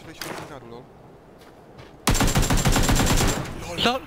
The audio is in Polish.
przydaliśmy hangaru, no. LOL!